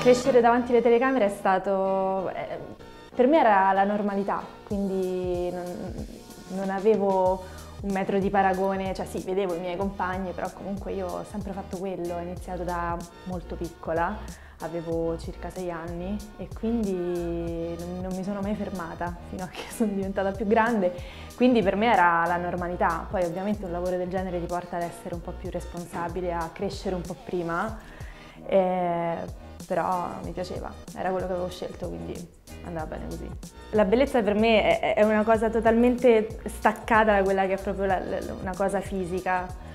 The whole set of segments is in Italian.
Crescere davanti alle telecamere è stato... Eh, per me era la normalità, quindi non, non avevo un metro di paragone, cioè sì, vedevo i miei compagni, però comunque io ho sempre fatto quello, ho iniziato da molto piccola, avevo circa sei anni e quindi non, non mi sono mai fermata fino a che sono diventata più grande, quindi per me era la normalità, poi ovviamente un lavoro del genere ti porta ad essere un po' più responsabile, a crescere un po' prima, eh, però mi piaceva, era quello che avevo scelto, quindi andava bene così. La bellezza per me è una cosa totalmente staccata da quella che è proprio la, una cosa fisica.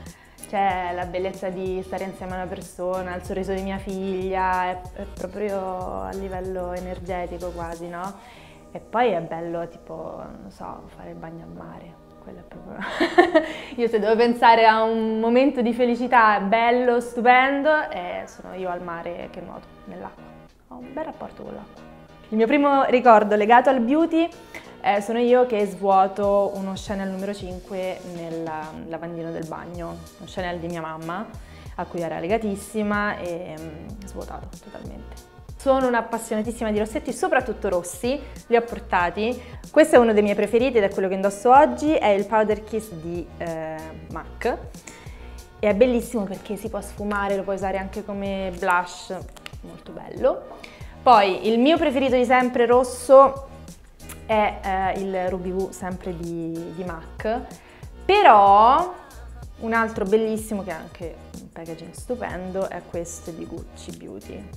Cioè la bellezza di stare insieme a una persona, il sorriso di mia figlia, è, è proprio a livello energetico quasi, no? E poi è bello tipo, non so, fare il bagno al mare quello è proprio... io se devo pensare a un momento di felicità bello, stupendo, eh, sono io al mare che nuoto nell'acqua. Ho un bel rapporto con l'acqua. Il mio primo ricordo legato al beauty eh, sono io che svuoto uno Chanel numero 5 nel lavandino del bagno, uno Chanel di mia mamma, a cui era legatissima e mm, svuotato totalmente. Sono un'appassionatissima di rossetti, soprattutto rossi, li ho portati. Questo è uno dei miei preferiti ed è quello che indosso oggi, è il Powder Kiss di eh, MAC. E è bellissimo perché si può sfumare, lo puoi usare anche come blush, molto bello. Poi il mio preferito di sempre rosso è eh, il Ruby Woo, sempre di, di MAC, però un altro bellissimo che ha anche un packaging stupendo è questo di Gucci Beauty.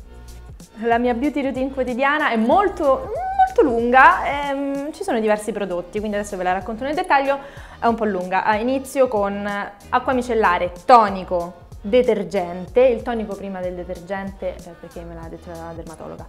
La mia beauty routine quotidiana è molto, molto lunga, ehm, ci sono diversi prodotti, quindi adesso ve la racconto nel dettaglio, è un po' lunga. Ah, inizio con acqua micellare, tonico, detergente, il tonico prima del detergente eh, perché me l'ha detto la dermatologa.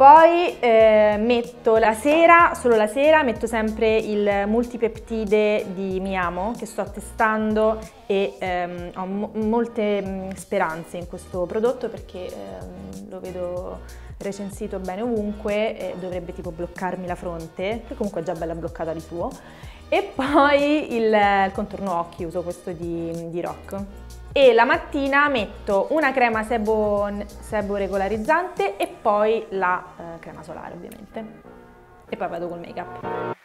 Poi eh, metto la sera, solo la sera, metto sempre il multipeptide di Miamo che sto testando e ehm, ho mo molte mh, speranze in questo prodotto perché ehm, lo vedo recensito bene ovunque e dovrebbe tipo bloccarmi la fronte, che comunque è già bella bloccata di suo. E poi il, il contorno occhi, uso questo di, di Rock e la mattina metto una crema sebo, sebo regolarizzante e poi la eh, crema solare ovviamente e poi vado col make up.